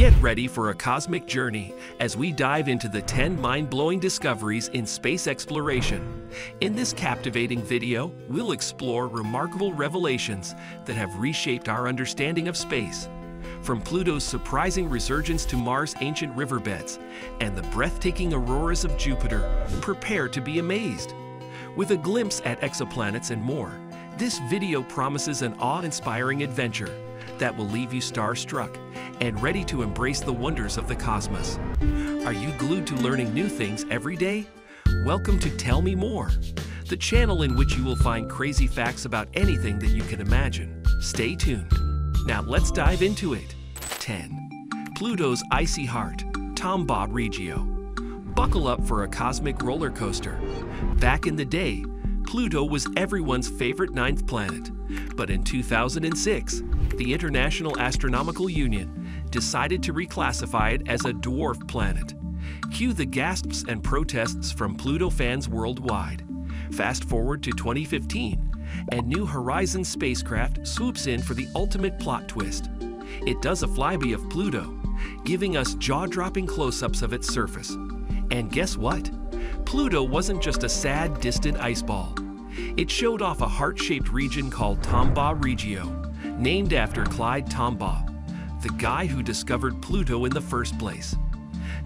Get ready for a cosmic journey as we dive into the 10 mind-blowing discoveries in space exploration. In this captivating video, we'll explore remarkable revelations that have reshaped our understanding of space. From Pluto's surprising resurgence to Mars' ancient riverbeds and the breathtaking auroras of Jupiter, prepare to be amazed. With a glimpse at exoplanets and more, this video promises an awe-inspiring adventure that will leave you starstruck and ready to embrace the wonders of the cosmos. Are you glued to learning new things every day? Welcome to Tell Me More, the channel in which you will find crazy facts about anything that you can imagine. Stay tuned. Now let's dive into it. 10. Pluto's Icy Heart, Tombaugh Regio. Buckle up for a cosmic roller coaster. Back in the day, Pluto was everyone's favorite ninth planet. But in 2006, the International Astronomical Union decided to reclassify it as a dwarf planet. Cue the gasps and protests from Pluto fans worldwide. Fast forward to 2015, and New Horizons spacecraft swoops in for the ultimate plot twist. It does a flyby of Pluto, giving us jaw-dropping close-ups of its surface. And guess what? Pluto wasn't just a sad, distant ice ball. It showed off a heart-shaped region called Tombaugh Regio, named after Clyde Tombaugh, the guy who discovered Pluto in the first place.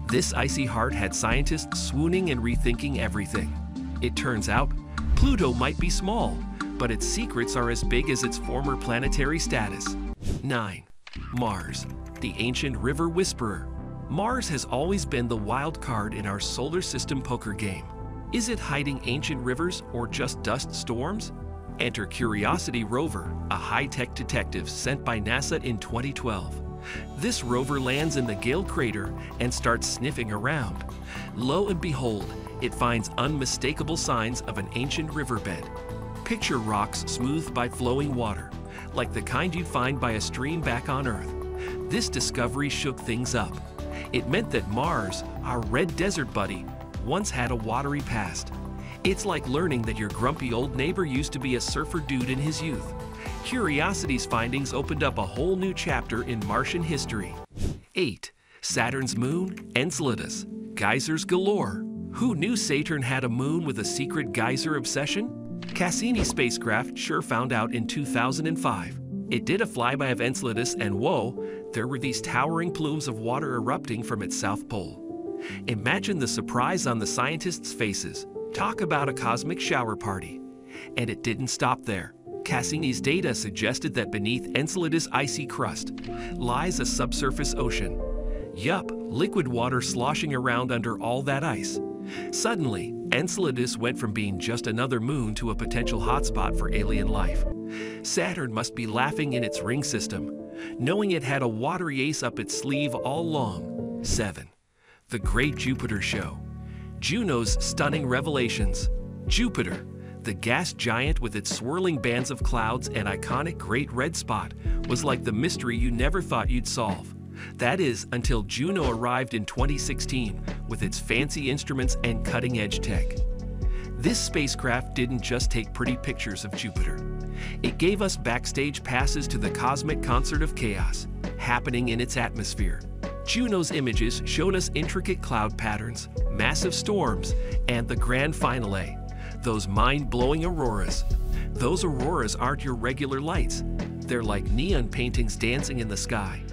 This icy heart had scientists swooning and rethinking everything. It turns out, Pluto might be small, but its secrets are as big as its former planetary status. 9. Mars, the ancient river whisperer. Mars has always been the wild card in our solar system poker game. Is it hiding ancient rivers or just dust storms? Enter Curiosity rover, a high-tech detective sent by NASA in 2012. This rover lands in the Gale crater and starts sniffing around. Lo and behold, it finds unmistakable signs of an ancient riverbed. Picture rocks smoothed by flowing water, like the kind you'd find by a stream back on Earth. This discovery shook things up. It meant that Mars, our red desert buddy, once had a watery past. It's like learning that your grumpy old neighbor used to be a surfer dude in his youth. Curiosity's findings opened up a whole new chapter in Martian history. 8. Saturn's moon, Enceladus. Geysers galore. Who knew Saturn had a moon with a secret geyser obsession? Cassini spacecraft sure found out in 2005. It did a flyby of Enceladus and whoa, there were these towering plumes of water erupting from its south pole. Imagine the surprise on the scientists' faces. Talk about a cosmic shower party. And it didn't stop there. Cassini's data suggested that beneath Enceladus' icy crust lies a subsurface ocean. Yup, liquid water sloshing around under all that ice. Suddenly, Enceladus went from being just another moon to a potential hotspot for alien life. Saturn must be laughing in its ring system, knowing it had a watery ace up its sleeve all along. 7. The Great Jupiter Show. Juno's stunning revelations. Jupiter, the gas giant with its swirling bands of clouds and iconic Great Red Spot, was like the mystery you never thought you'd solve. That is, until Juno arrived in 2016 with its fancy instruments and cutting-edge tech. This spacecraft didn't just take pretty pictures of Jupiter. It gave us backstage passes to the cosmic concert of chaos happening in its atmosphere. Juno's images showed us intricate cloud patterns, massive storms, and the grand finale, those mind-blowing auroras. Those auroras aren't your regular lights. They're like neon paintings dancing in the sky.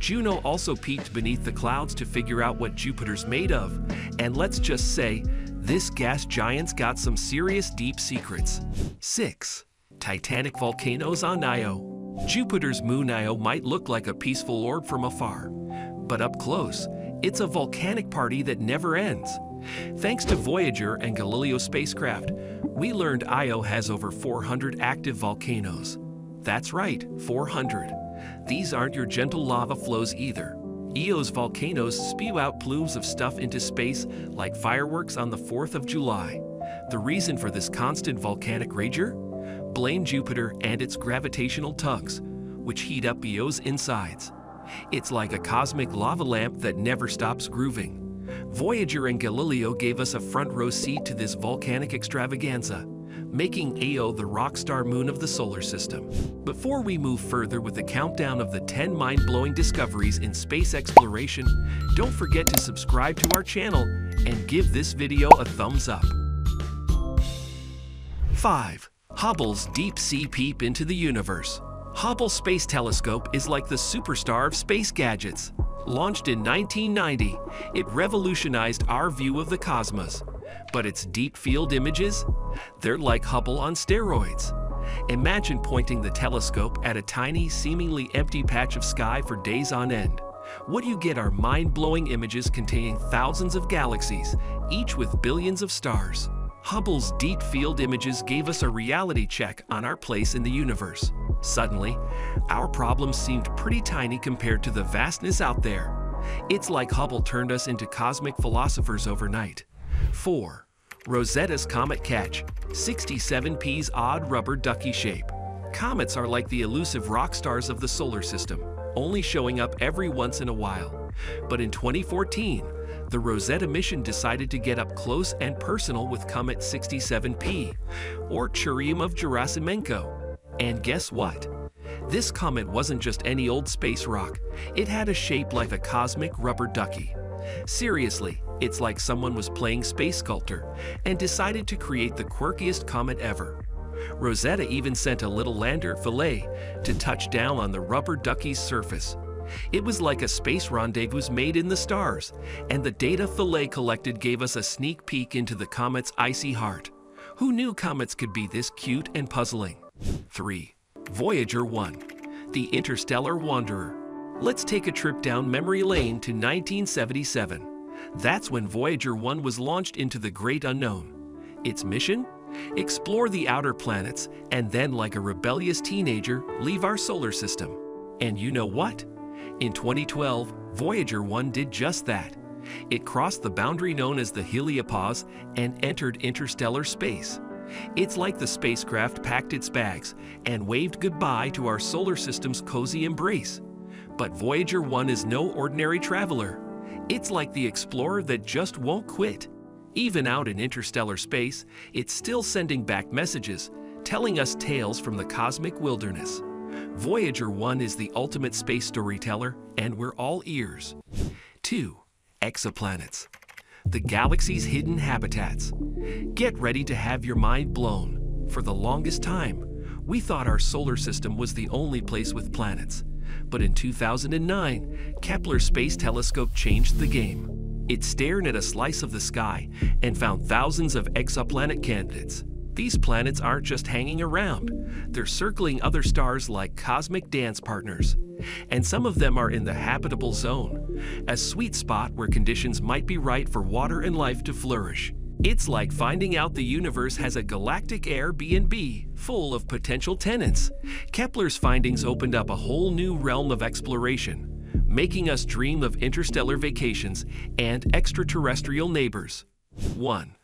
Juno also peeked beneath the clouds to figure out what Jupiter's made of. And let's just say, this gas giant's got some serious deep secrets. 6. Titanic volcanoes on Io. Jupiter's moon Io might look like a peaceful orb from afar, but up close, it's a volcanic party that never ends. Thanks to Voyager and Galileo spacecraft, we learned Io has over 400 active volcanoes. That's right, 400. These aren't your gentle lava flows either. Io's volcanoes spew out plumes of stuff into space like fireworks on the 4th of July. The reason for this constant volcanic rager? Blame Jupiter and its gravitational tugs, which heat up Io's insides. It's like a cosmic lava lamp that never stops grooving. Voyager and Galileo gave us a front row seat to this volcanic extravaganza, making Io the rock star moon of the solar system. Before we move further with the countdown of the 10 mind-blowing discoveries in space exploration, don't forget to subscribe to our channel and give this video a thumbs up. 5. Hubble's Deep Sea Peep into the Universe Hubble Space Telescope is like the superstar of space gadgets. Launched in 1990, it revolutionized our view of the cosmos. But its deep field images? They're like Hubble on steroids. Imagine pointing the telescope at a tiny, seemingly empty patch of sky for days on end. What you get are mind-blowing images containing thousands of galaxies, each with billions of stars. Hubble's deep field images gave us a reality check on our place in the universe. Suddenly, our problems seemed pretty tiny compared to the vastness out there. It's like Hubble turned us into cosmic philosophers overnight. 4. Rosetta's Comet Catch 67P's odd rubber ducky shape. Comets are like the elusive rock stars of the solar system, only showing up every once in a while. But in 2014, the Rosetta mission decided to get up close and personal with Comet 67P, or Churyumov-Gerasimenko. And guess what? This comet wasn't just any old space rock. It had a shape like a cosmic rubber ducky. Seriously, it's like someone was playing space sculptor and decided to create the quirkiest comet ever. Rosetta even sent a little lander, Philae, to touch down on the rubber ducky's surface. It was like a space rendezvous made in the stars, and the data Philae collected gave us a sneak peek into the comet's icy heart. Who knew comets could be this cute and puzzling? 3. Voyager 1 The Interstellar Wanderer Let's take a trip down memory lane to 1977. That's when Voyager 1 was launched into the great unknown. Its mission? Explore the outer planets and then, like a rebellious teenager, leave our solar system. And you know what? In 2012, Voyager 1 did just that. It crossed the boundary known as the heliopause and entered interstellar space. It's like the spacecraft packed its bags and waved goodbye to our solar system's cozy embrace. But Voyager 1 is no ordinary traveler. It's like the explorer that just won't quit. Even out in interstellar space, it's still sending back messages, telling us tales from the cosmic wilderness. Voyager 1 is the ultimate space storyteller, and we're all ears. 2. Exoplanets The galaxy's hidden habitats. Get ready to have your mind blown. For the longest time, we thought our solar system was the only place with planets. But in 2009, Kepler Space Telescope changed the game. It stared at a slice of the sky and found thousands of exoplanet candidates. These planets aren't just hanging around, they're circling other stars like cosmic dance partners. And some of them are in the habitable zone, a sweet spot where conditions might be right for water and life to flourish. It's like finding out the universe has a galactic Airbnb full of potential tenants. Kepler's findings opened up a whole new realm of exploration, making us dream of interstellar vacations and extraterrestrial neighbors. 1.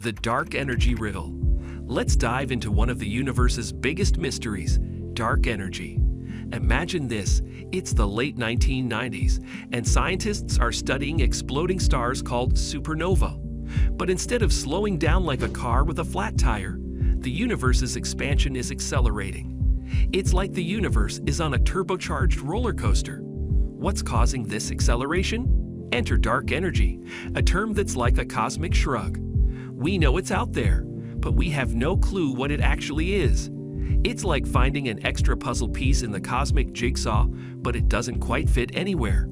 The Dark Energy Riddle. Let's dive into one of the universe's biggest mysteries, dark energy. Imagine this, it's the late 1990s, and scientists are studying exploding stars called supernova. But instead of slowing down like a car with a flat tire, the universe's expansion is accelerating. It's like the universe is on a turbocharged roller coaster. What's causing this acceleration? Enter dark energy, a term that's like a cosmic shrug. We know it's out there, but we have no clue what it actually is. It's like finding an extra puzzle piece in the cosmic jigsaw, but it doesn't quite fit anywhere.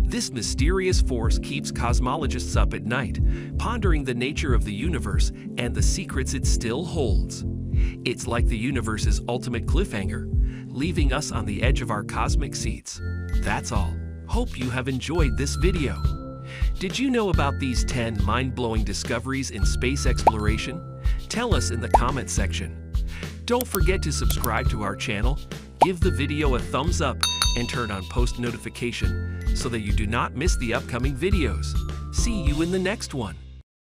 This mysterious force keeps cosmologists up at night, pondering the nature of the universe and the secrets it still holds. It's like the universe's ultimate cliffhanger, leaving us on the edge of our cosmic seats. That's all. Hope you have enjoyed this video. Did you know about these 10 mind-blowing discoveries in space exploration? Tell us in the comments section. Don't forget to subscribe to our channel, give the video a thumbs up, and turn on post notification so that you do not miss the upcoming videos. See you in the next one.